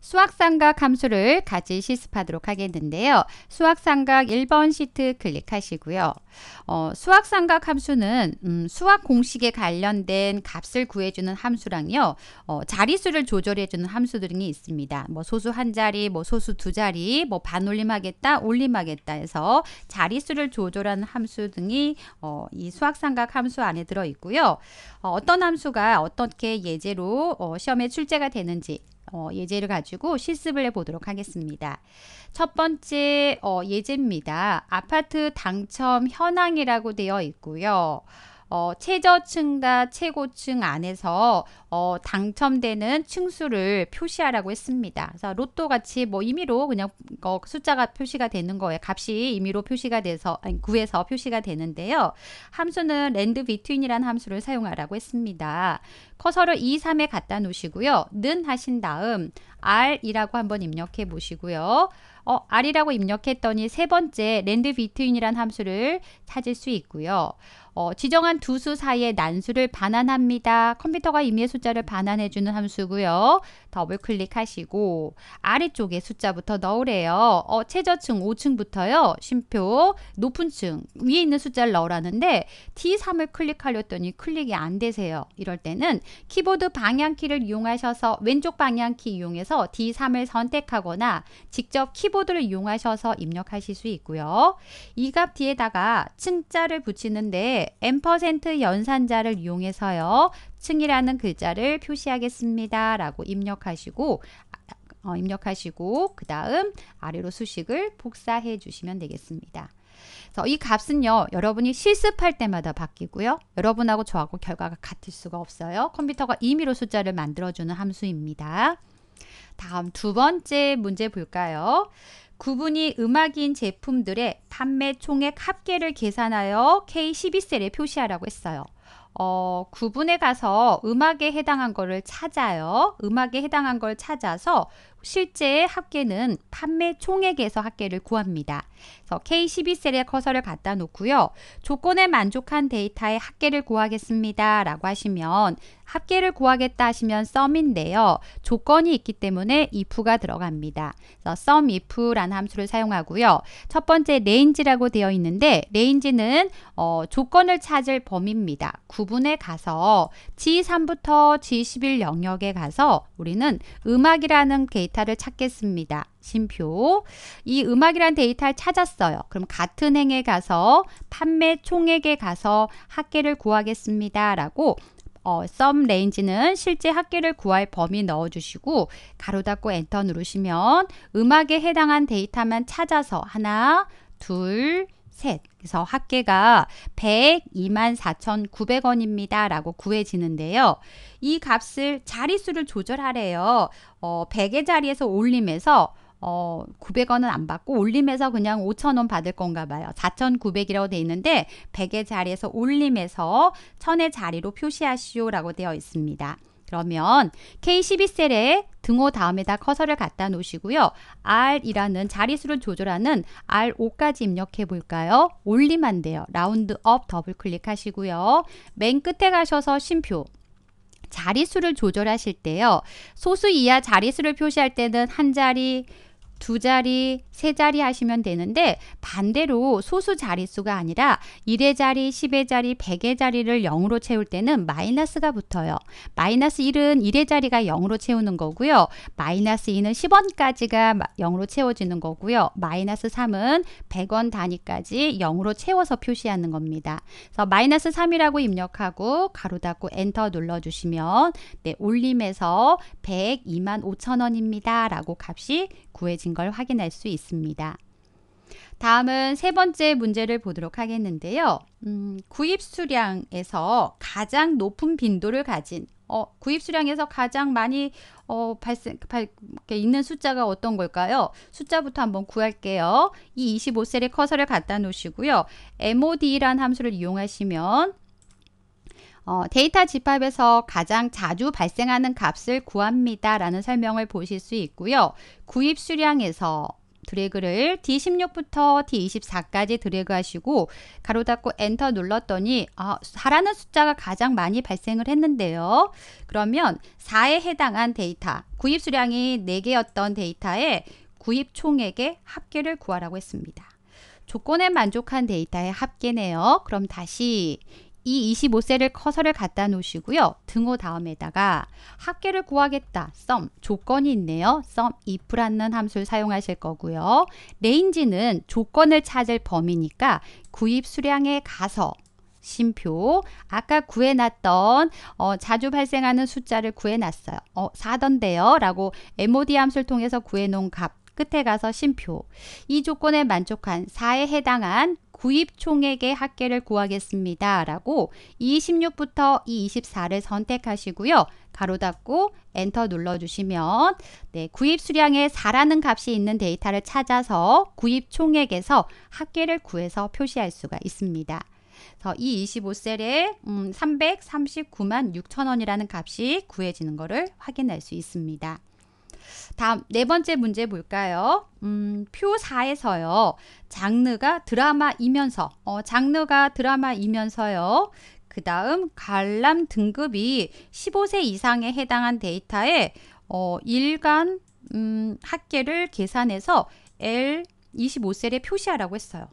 수학삼각 함수를 같이 실습하도록 하겠는데요. 수학삼각 1번 시트 클릭하시고요. 어, 수학삼각 함수는 음, 수학 공식에 관련된 값을 구해주는 함수랑요. 어, 자리수를 조절해주는 함수 등이 있습니다. 뭐 소수 한 자리, 뭐 소수 두 자리, 뭐 반올림하겠다, 올림하겠다 해서 자리수를 조절하는 함수 등이 어, 이 수학삼각 함수 안에 들어있고요. 어, 떤 함수가 어떻게 예제로 어, 시험에 출제가 되는지 어, 예제를 가지고 실습을 해보도록 하겠습니다. 첫 번째 어, 예제입니다. 아파트 당첨 현황이라고 되어 있고요. 어, 최저층과 최고층 안에서 어, 당첨되는 층수를 표시하라고 했습니다. 그래서 로또 같이 뭐 임의로 그냥 어, 숫자가 표시가 되는 거예요. 값이 임의로 표시가 돼서 아니, 구해서 표시가 되는데요. 함수는 RANDBETWEEN이라는 함수를 사용하라고 했습니다. 커서를 E3에 갖다 놓으시고요. 는 하신 다음 r이라고 한번 입력해 보시고요. 어, r이라고 입력했더니 세 번째 RANDBETWEEN이란 함수를 찾을 수 있고요. 어, 지정한 두 수 사이의 난수를 반환합니다. 컴퓨터가 임의의 숫자를 반환해주는 함수고요. 더블 클릭하시고 아래쪽에 숫자부터 넣으래요. 어, 최저층 5층부터요. 쉼표 높은 층 위에 있는 숫자를 넣으라는데 D3을 클릭하려더니 클릭이 안 되세요. 이럴 때는 키보드 방향키를 이용하셔서 왼쪽 방향키 이용해서 D3을 선택하거나 직접 키보드를 이용하셔서 입력하실 수 있고요. 이 값 뒤에다가 층자를 붙이는데 M% 연산자를 이용해서요. 층이라는 글자를 표시하겠습니다. 라고 입력하시고 어, 입력하시고 그 다음 아래로 수식을 복사해 주시면 되겠습니다. 그래서 이 값은요 여러분이 실습할 때마다 바뀌고요 여러분하고 저하고 결과가 같을 수가 없어요 컴퓨터가 임의로 숫자를 만들어주는 함수입니다 다음 두 번째 문제 볼까요 구분이 음악인 제품들의 판매 총액 합계를 계산하여 K12셀에 표시하라고 했어요. 어, 구분에 가서 음악에 해당한 거를 찾아요. 음악에 해당한 걸 찾아서 실제 합계는 판매 총액에서 합계를 구합니다. 그래서 K12셀에 커서를 갖다 놓고요. 조건에 만족한 데이터의 합계를 구하겠습니다. 라고 하시면 합계를 구하겠다 하시면 썸인데요. 조건이 있기 때문에 if가 들어갑니다. 그래서 sum if라는 함수를 사용하고요. 첫 번째 range라고 되어 있는데 range는 어, 조건을 찾을 범위입니다. 구분에 가서 G3부터 G11 영역에 가서 우리는 음악이라는 데이터를 찾겠습니다. 심표. 이 음악이란 데이터를 찾았어요. 그럼 같은 행에 가서 판매 총액에 가서 합계를 구하겠습니다. 라고 어, sum range는 실제 합계를 구할 범위 넣어주시고 괄호 닫고 엔터 누르시면 음악에 해당한 데이터만 찾아서 하나, 둘, 셋. 그래서 합계가 102만 4,900원입니다. 라고 구해지는데요. 이 값을 자리수를 조절하래요. 어, 100의 자리에서 올림해서 어, 900원은 안 받고 올림해서 그냥 5,000원 받을 건가 봐요. 4,900이라고 돼 있는데 100의 자리에서 올림해서 1000의 자리로 표시하시오라고 되어 있습니다. 그러면 K12셀에 등호 다음에다 커서를 갖다 놓으시고요. R이라는 자리수를 조절하는 RO까지 입력해 볼까요? 올리면 돼요. ROUNDUP 더블 클릭하시고요. 맨 끝에 가셔서 쉼표 자리수를 조절하실 때요. 소수 이하 자리수를 표시할 때는 한 자리, 두 자리, 세 자리 하시면 되는데 반대로 소수 자릿수가 아니라 1의 자리, 10의 자리, 100의 자리를 0으로 채울 때는 마이너스가 붙어요. 마이너스 1은 1의 자리가 0으로 채우는 거고요. 마이너스 2는 10원까지가 0으로 채워지는 거고요. 마이너스 3은 100원 단위까지 0으로 채워서 표시하는 겁니다. 그래서 마이너스 3이라고 입력하고 가로 닫고 엔터 눌러주시면 네, 올림에서 102만 5천 원입니다. 라고 값이 구해진 걸 확인할 수. 있습니다. 다음은 세 번째 문제를 보도록 하겠는데요. 음, 구입 수량에서 가장 높은 빈도를 가진 어, 구입 수량에서 가장 많이 어, 발생 발, 있는 숫자가 어떤 걸까요? 숫자부터 한번 구할게요. 이 25셀에 커서를 갖다 놓으시고요. mod란 함수를 이용하시면 어, 데이터 집합에서 가장 자주 발생하는 값을 구합니다. 라는 설명을 보실 수 있고요. 구입 수량에서 드래그를 D16부터 D24까지 드래그 하시고 괄호 닫고 엔터 눌렀더니 아, 4라는 숫자가 가장 많이 발생을 했는데요. 그러면 4에 해당한 데이터, 구입 수량이 4개였던 데이터에 구입 총액의 합계를 구하라고 했습니다. 조건에 만족한 데이터의 합계네요. 그럼 다시 E25셀을 커서를 갖다 놓으시고요. 등호 다음에다가 합계를 구하겠다. sum 조건이 있네요. sum if라는 함수를 사용하실 거고요. range는 조건을 찾을 범위니까 구입 수량에 가서 쉼표 아까 구해놨던 어, 자주 발생하는 숫자를 구해놨어요. 어, 4던데요 라고 MODE 함수를 통해서 구해놓은 값 끝에 가서 쉼표 이 조건에 만족한 4에 해당한 구입 총액의 합계를 구하겠습니다. 라고 26부터 24를 선택하시고요. 가로 닫고 엔터 눌러주시면 네, 구입 수량에 4라는 값이 있는 데이터를 찾아서 구입 총액에서 합계를 구해서 표시할 수가 있습니다. 이 25셀에 음, 339만 6천 원이라는 값이 구해지는 것을 확인할 수 있습니다. 다음 네 번째 문제 볼까요? 음, 표 4에서요. 장르가 드라마이면서 어, 장르가 드라마이면서요. 그 다음 관람 등급이 15세 이상에 해당한 데이터에 어, 일간 음, 합계를 계산해서 L 25셀에 표시하라고 했어요.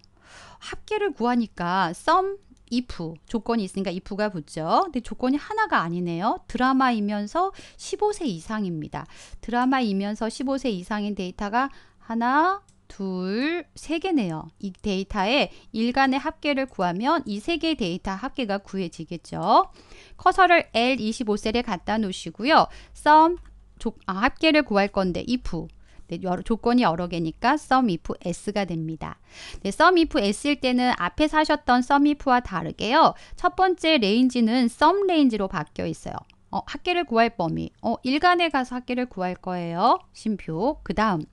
합계를 구하니까 썸 if 조건이 있으니까 if가 붙죠. 근데 조건이 하나가 아니네요. 드라마이면서 15세 이상입니다. 드라마이면서 15세 이상인 데이터가 하나, 둘, 세 개네요. 이 데이터에 일간의 합계를 구하면 이 세 개의 데이터 합계가 구해지겠죠. 커서를 L25셀에 갖다 놓으시고요. sum 아, 합계를 구할 건데 if 네, 여러, 조건이 여러 개니까 sum if s가 됩니다. 네, sum if s일 때는 앞에 쓰셨던 sum if와 다르게요. 첫 번째 range는 sum range로 바뀌어 있어요. 어, 합계를 구할 범위. 어, 일간에 가서 합계를 구할 거예요. 심표. 그 다음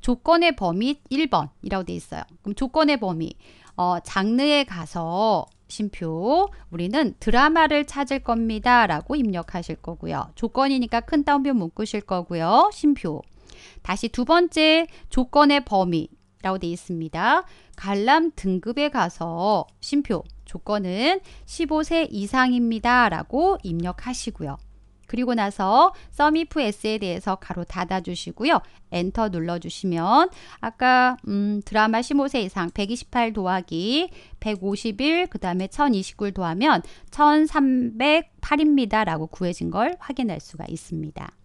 조건의 범위 1번이라고 돼 있어요. 그럼 조건의 범위. 어, 장르에 가서 심표 우리는 드라마를 찾을 겁니다 라고 입력하실 거고요 조건이니까 큰 따옴표 묶으실 거고요 심표 다시 두 번째 조건의 범위라고 되어 있습니다. 관람 등급에 가서 심표 조건은 15세 이상입니다. 라고 입력하시고요. 그리고 나서 썸이프 S에 대해서 가로 닫아 주시고요. 엔터 눌러 주시면 아까 음, 드라마 15세 이상 128 더하기 151 그 다음에 1029를 더하면 1308입니다. 라고 구해진 걸 확인할 수가 있습니다.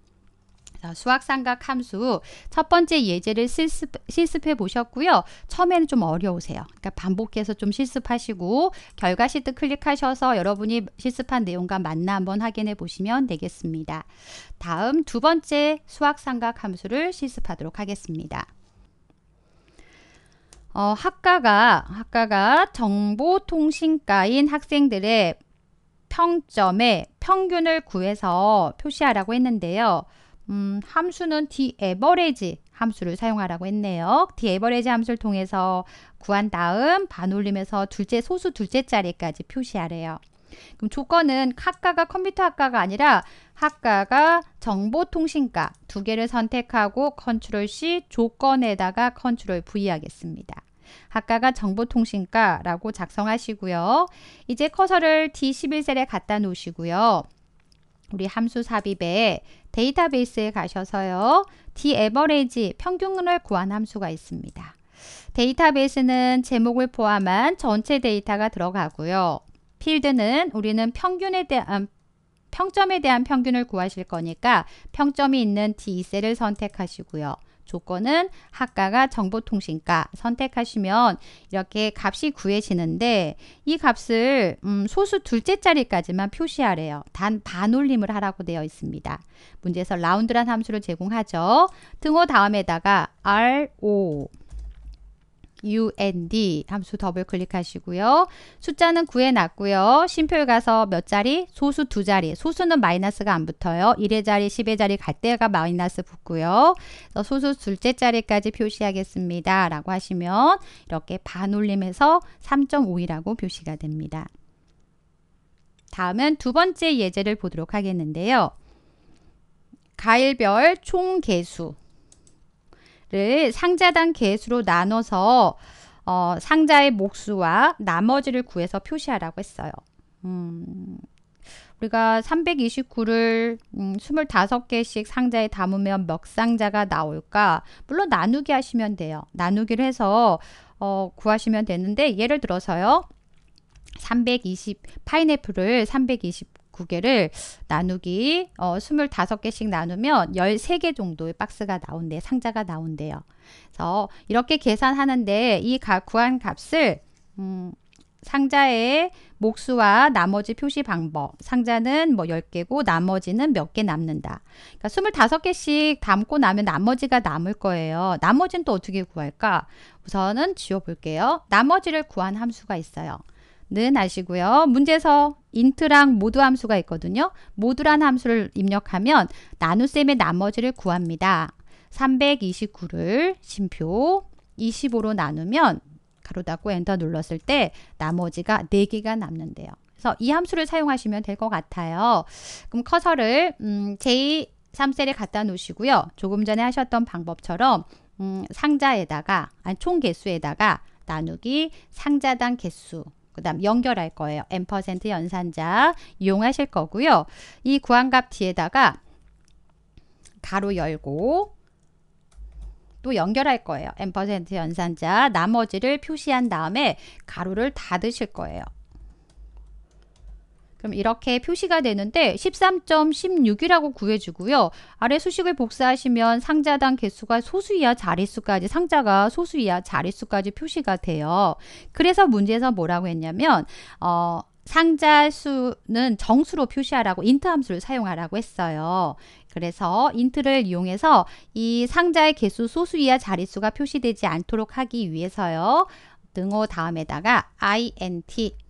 수학삼각 함수 첫 번째 예제를 실습, 실습해 보셨고요. 처음에는 좀 어려우세요. 그러니까 반복해서 좀 실습하시고 결과 시트 클릭하셔서 여러분이 실습한 내용과 맞나 한번 확인해 보시면 되겠습니다. 다음 두 번째 수학삼각 함수를 실습하도록 하겠습니다. 어, 학과가 학과가 정보통신과인 학생들의 평점의 평균을 구해서 표시하라고 했는데요. 음, 함수는 d-average 함수를 사용하라고 했네요. d-average 함수를 통해서 구한 다음 반올림에서 둘째 소수 둘째 자리까지 표시하래요. 그럼 조건은 학과가 컴퓨터 학과가 아니라 학과가 정보통신과 두 개를 선택하고 컨트롤 C 조건에다가 컨트롤 V 하겠습니다. 학과가 정보통신과라고 작성하시고요. 이제 커서를 D11셀에 갖다 놓으시고요. 우리 함수 삽입에 데이터베이스에 가셔서요. d-average 평균을 구한 함수가 있습니다. 데이터베이스는 제목을 포함한 전체 데이터가 들어가고요. 필드는 우리는 평균에 대한 평점에 대한 평균을 구하실 거니까 평점이 있는 D셀을 선택하시고요. 조건은 학과가 정보통신과 선택하시면 이렇게 값이 구해지는데 이 값을 음, 소수 둘째 자리까지만 표시하래요. 단 반올림을 하라고 되어 있습니다. 문제에서 라운드란 함수를 제공하죠. 등호 다음에다가 RO UND 함수 더블 클릭하시고요. 숫자는 9에 놨고요. 심표에 가서 몇 자리? 소수 두 자리. 소수는 마이너스가 안 붙어요. 1의 자리, 10의 자리 갈 때가 마이너스 붙고요. 소수 둘째 자리까지 표시하겠습니다. 라고 하시면 이렇게 반올림해서 3.5이라고 표시가 됩니다. 다음은 두 번째 예제를 보도록 하겠는데요. 가일별 총개수 를 상자당 개수로 나눠서 어, 상자의 목수와 나머지를 구해서 표시하라고 했어요. 음, 우리가 329를 음, 25개씩 상자에 담으면 몇 상자가 나올까? 물론 나누기 하시면 돼요. 나누기를 해서 어, 구하시면 되는데 예를 들어서요. 320 파인애플을 329개를 나누기 어, 25개씩 나누면 13개 정도의 박스가 나온대 상자가 나온대요. 그래서 이렇게 계산하는데 이 구한 값을 음, 상자의 몫 수와 나머지 표시 방법. 상자는 뭐 10개고 나머지는 몇 개 남는다. 그러니까 25개씩 담고 나면 나머지가 남을 거예요. 나머지는 또 어떻게 구할까? 우선은 지워 볼게요. 나머지를 구한 함수가 있어요. 는 아시고요. 문제에서 INT랑 MOD 함수가 있거든요. MOD란 함수를 입력하면 나눗셈의 나머지를 구합니다. 329를 심표 25로 나누면 가로 닫고 엔터 눌렀을 때 나머지가 4개가 남는데요. 그래서 이 함수를 사용하시면 될 것 같아요. 그럼 커서를 음, J3셀에 갖다 놓으시고요. 조금 전에 하셨던 방법처럼 음, 상자에다가 아니 총 개수에다가 나누기 상자당 개수 그 다음 연결할 거예요. n% 연산자 이용하실 거고요. 이 구한값 뒤에다가 가로 열고 또 연결할 거예요. n% 연산자 나머지를 표시한 다음에 가로를 닫으실 거예요. 그럼 이렇게 표시가 되는데 13.16이라고 구해주고요. 아래 수식을 복사하시면 상자당 개수가 소수 이하 자릿수까지 상자가 소수 이하 자릿수까지 표시가 돼요. 그래서 문제에서 뭐라고 했냐면 어, 상자 수는 정수로 표시하라고 INT 함수를 사용하라고 했어요. 그래서 INT를 이용해서 이 상자의 개수 소수 이하 자릿수가 표시되지 않도록 하기 위해서요. 등호 다음에다가 INT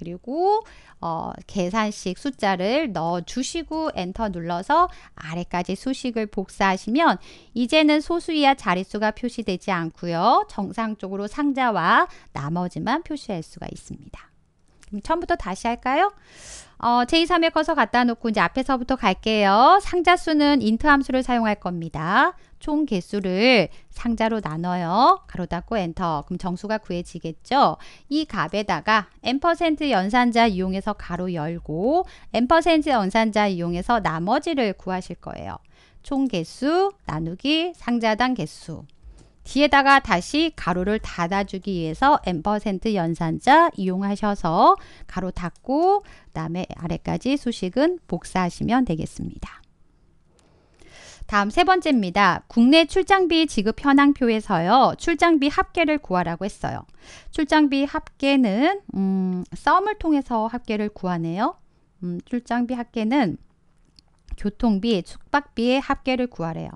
그리고 어, 계산식 숫자를 넣어 주시고 엔터 눌러서 아래까지 수식을 복사하시면 이제는 소수 이하 자릿수가 표시되지 않고요. 정상적으로 상자와 나머지만 표시할 수가 있습니다. 처음부터 다시 할까요? 어, J23에 커서 갖다 놓고 이제 앞에서부터 갈게요. 상자 수는 INT 함수를 사용할 겁니다. 총 개수를 상자로 나눠요. 괄호 닫고 엔터. 그럼 정수가 구해지겠죠? 이 값에다가 ampersand 연산자 이용해서 괄호 열고 ampersand 연산자 이용해서 나머지를 구하실 거예요. 총 개수 나누기 상자당 개수. 뒤에다가 다시 가로를 닫아주기 위해서 n% 연산자 이용하셔서 가로 닫고 그 다음에 아래까지 수식은 복사하시면 되겠습니다. 다음 세 번째입니다. 국내 출장비 지급 현황표에서요. 출장비 합계를 구하라고 했어요. 출장비 합계는 음, 썸을 통해서 합계를 구하네요. 음, 출장비 합계는 교통비, 숙박비의 합계를 구하래요.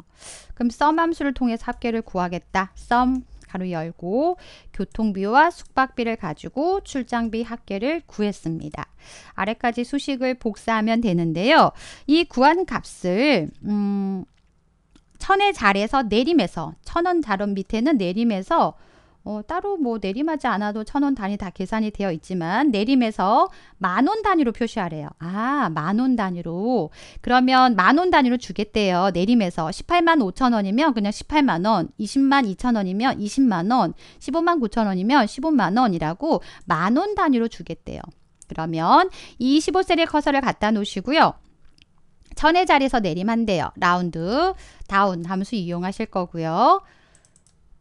그럼 썸 함수를 통해서 합계를 구하겠다. 썸 가로 열고 교통비와 숙박비를 가지고 출장비 합계를 구했습니다. 아래까지 수식을 복사하면 되는데요. 이 구한 값을 음, 천의 자리에서 내림에서 천원 자론 밑에는 내림에서 어, 따로 뭐 내림하지 않아도 천 원 단위 다 계산이 되어 있지만 내림에서 만 원 단위로 표시하래요. 아, 만 원 단위로. 그러면 만 원 단위로 주겠대요. 내림에서 18만 5천 원이면 그냥 18만 원, 20만 2천 원이면 20만 원, 15만 9천 원이면 15만 원이라고 만 원 단위로 주겠대요. 그러면 E15셀에 커서를 갖다 놓으시고요. 천의 자리에서 내림한대요. ROUNDDOWN 함수 이용하실 거고요.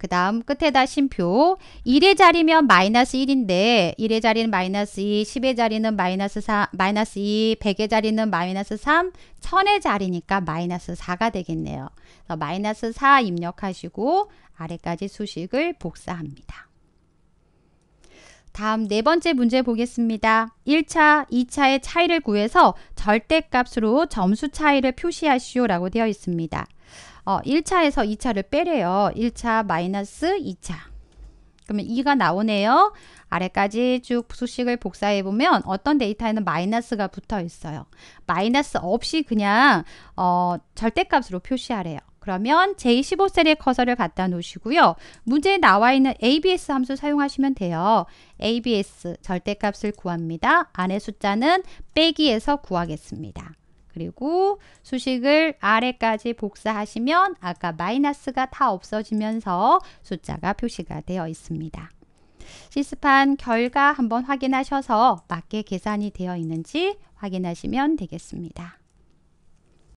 그 다음 끝에다 쉼표 1의 자리면 마이너스 1인데 1의 자리는 마이너스 2, 10의 자리는 마이너스 4, 마이너스 2, 100의 자리는 마이너스 3, 1000의 자리니까 마이너스 4가 되겠네요. 마이너스 4 입력하시고 아래까지 수식을 복사합니다. 다음 네 번째 문제 보겠습니다. 1차, 2차의 차이를 구해서 절대값으로 점수 차이를 표시하시오 라고 되어 있습니다. 어, 1차에서 2차를 빼래요. 1차 마이너스 2차. 그러면 2가 나오네요. 아래까지 쭉 수식을 복사해 보면 어떤 데이터에는 마이너스가 붙어 있어요. 마이너스 없이 그냥 어, 절대값으로 표시하래요. 그러면 j15셀의 커서를 갖다 놓으시고요. 문제에 나와 있는 abs 함수 사용하시면 돼요. abs 절대값을 구합니다. 안의 숫자는 빼기에서 구하겠습니다. 그리고 수식을 아래까지 복사하시면 아까 마이너스가 다 없어지면서 숫자가 표시가 되어 있습니다. 시스판 결과 한번 확인하셔서 맞게 계산이 되어 있는지 확인하시면 되겠습니다.